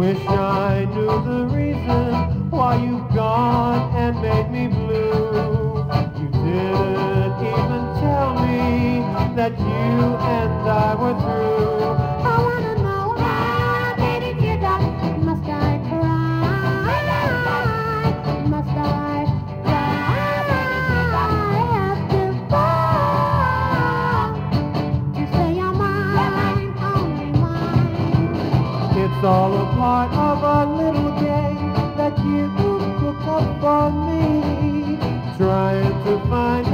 Wish I knew the reason why you've gone and made me blue. You didn't even tell me that you and I were through. All a part of a little game that you cook up for me. Trying to find